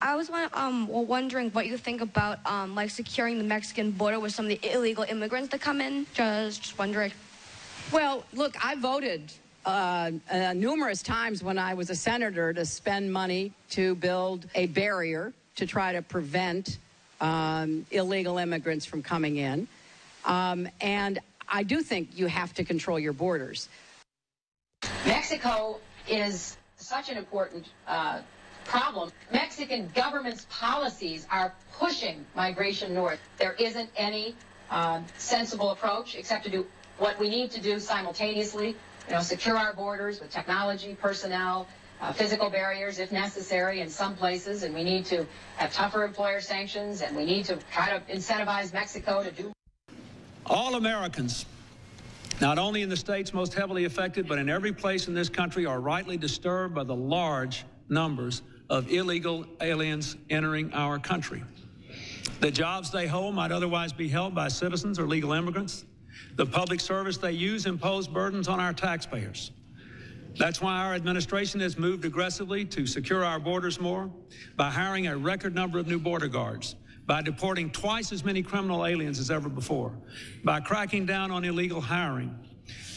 I was um, wondering what you think about um, like securing the Mexican border with some of the illegal immigrants that come in. Just, just wondering. Well, look, I voted uh, uh, numerous times when I was a senator to spend money to build a barrier to try to prevent um, illegal immigrants from coming in. Um, and I do think you have to control your borders. Mexico is such an important uh, problem. Mexican government's policies are pushing migration north. There isn't any uh, sensible approach except to do what we need to do simultaneously, you know, secure our borders with technology, personnel, uh, physical barriers if necessary in some places, and we need to have tougher employer sanctions, and we need to try to incentivize Mexico to do. All Americans, not only in the states most heavily affected, but in every place in this country, are rightly disturbed by the large numbers of illegal aliens entering our country. The jobs they hold might otherwise be held by citizens or legal immigrants. The public service they use impose burdens on our taxpayers. That's why our administration has moved aggressively to secure our borders more by hiring a record number of new border guards, by deporting twice as many criminal aliens as ever before, by cracking down on illegal hiring,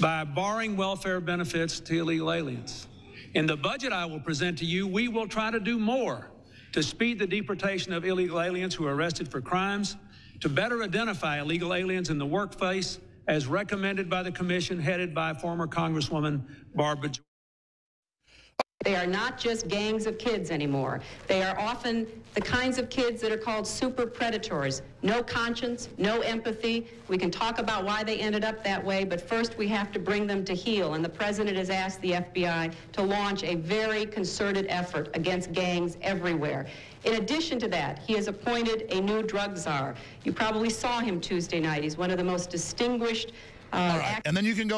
by barring welfare benefits to illegal aliens. In the budget I will present to you, we will try to do more to speed the deportation of illegal aliens who are arrested for crimes, to better identify illegal aliens in the workplace, as recommended by the commission headed by former Congresswoman Barbara. They are not just gangs of kids anymore. They are often the kinds of kids that are called super predators. No conscience, no empathy. We can talk about why they ended up that way, but first we have to bring them to heel. And the president has asked the FBI to launch a very concerted effort against gangs everywhere. In addition to that, he has appointed a new drug czar. You probably saw him Tuesday night. He's one of the most distinguished. Uh, All right. And then you can go.